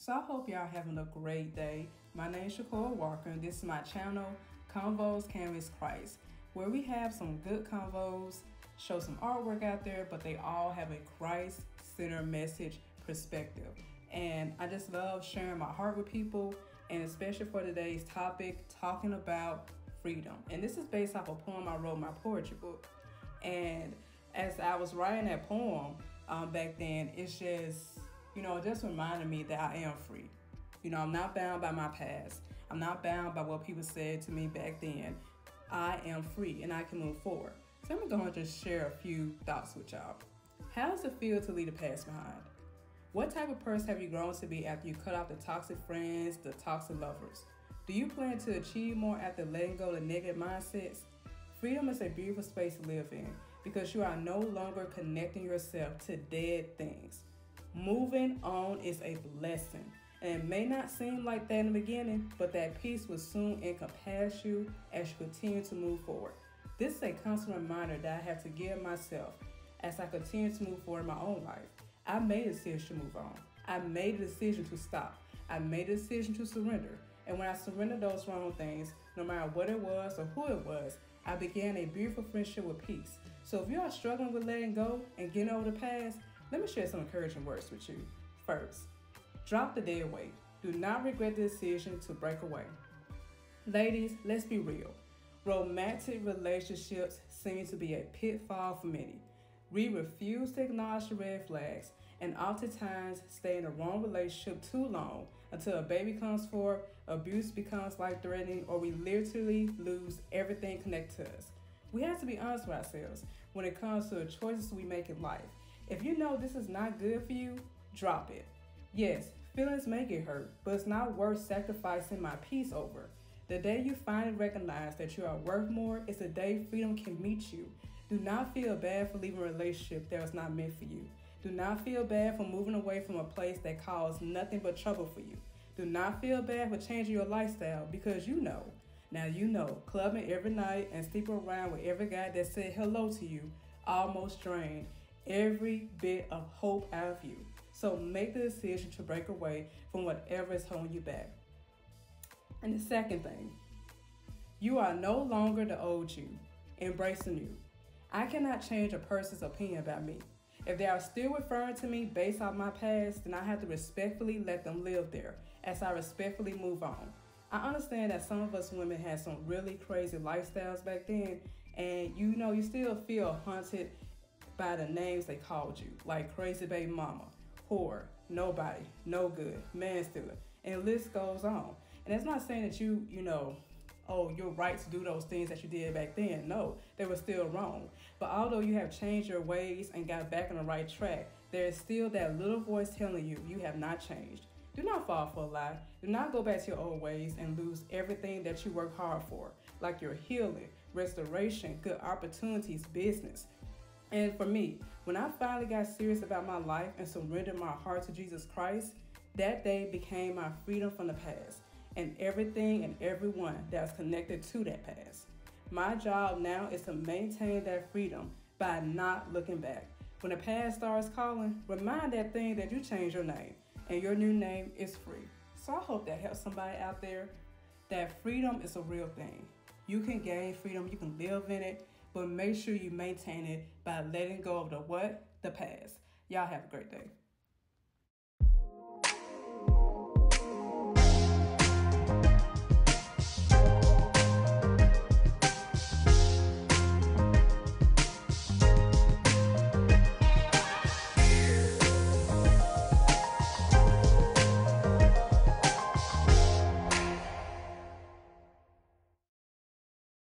So I hope y'all having a great day. My name is ShuCora Walker and this is my channel, Convos Canvas Christ, where we have some good convos, show some artwork out there, but they all have a Christ-centered message perspective. And I just love sharing my heart with people and especially for today's topic, talking about freedom. And this is based off a poem I wrote in my poetry book. And as I was writing that poem um, back then, it's just you know, it just reminded me that I am free. You know, I'm not bound by my past. I'm not bound by what people said to me back then. I am free and I can move forward. So I'm going to just share a few thoughts with y'all. How does it feel to leave the past behind? What type of person have you grown to be after you cut off the toxic friends, the toxic lovers? Do you plan to achieve more after letting go of negative mindsets? Freedom is a beautiful space to live in because you are no longer connecting yourself to dead things. Moving on is a blessing. And it may not seem like that in the beginning, but that peace will soon encompass you as you continue to move forward. This is a constant reminder that I have to give myself as I continue to move forward in my own life. I made a decision to move on. I made a decision to stop. I made a decision to surrender. And when I surrendered those wrong things, no matter what it was or who it was, I began a beautiful friendship with peace. So if you are struggling with letting go and getting over the past, let me share some encouraging words with you. First, drop the dead weight. Do not regret the decision to break away. Ladies, let's be real. Romantic relationships seem to be a pitfall for many. We refuse to acknowledge the red flags and oftentimes stay in the wrong relationship too long until a baby comes forth, abuse becomes life threatening, or we literally lose everything connected to us. We have to be honest with ourselves when it comes to the choices we make in life. If you know this is not good for you, drop it. Yes, feelings may get hurt, but it's not worth sacrificing my peace over. The day you finally recognize that you are worth more is the day freedom can meet you. Do not feel bad for leaving a relationship that was not meant for you. Do not feel bad for moving away from a place that caused nothing but trouble for you. Do not feel bad for changing your lifestyle because you know. Now you know, clubbing every night and sleeping around with every guy that said hello to you almost drained every bit of hope out of you. So make the decision to break away from whatever is holding you back. And the second thing, you are no longer the old you. Embrace the new. I cannot change a person's opinion about me. If they are still referring to me based on my past, then I have to respectfully let them live there as I respectfully move on. I understand that some of us women had some really crazy lifestyles back then, and you know, you still feel haunted by the names they called you, like crazy baby mama, whore, nobody, no good, manstealer, and list goes on. And it's not saying that you, you know, oh, you're right to do those things that you did back then. No, they were still wrong. But although you have changed your ways and got back on the right track, there is still that little voice telling you you have not changed. Do not fall for a lie. Do not go back to your old ways and lose everything that you work hard for, like your healing, restoration, good opportunities, business. And for me, when I finally got serious about my life and surrendered my heart to Jesus Christ, that day became my freedom from the past and everything and everyone that's connected to that past. My job now is to maintain that freedom by not looking back. When the past starts calling, remind that thing that you changed your name and your new name is free. So I hope that helps somebody out there that freedom is a real thing. You can gain freedom, you can live in it, but make sure you maintain it by letting go of the what? The past. Y'all have a great day.